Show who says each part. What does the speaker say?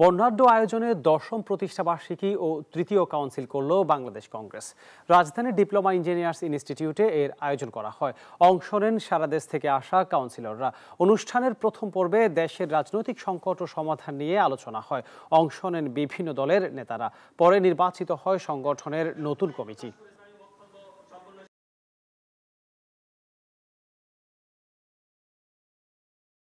Speaker 1: বর্ণাঢ্য আয়োজনে দশম প্রতিষ্ঠাবার্ষিকী ও তৃতীয় কাউন্সিল করল বাংলাদেশ কংগ্রেস। রাজধানীর ডিপ্লোমা ইঞ্জিনিয়ার্স ইনস্টিটিউটে এর আয়োজন করা হয়। অংশ নেন সারা দেশ থেকে আসা কাউন্সিলররা। অনুষ্ঠানের প্রথম পর্বে দেশের রাজনৈতিক সংকট ও সমাধান নিয়ে আলোচনা হয়। অংশ নেন বিভিন্ন দলের নেতারা। পরে নির্বাচিত হয় সংগঠনের নতুন কমিটি।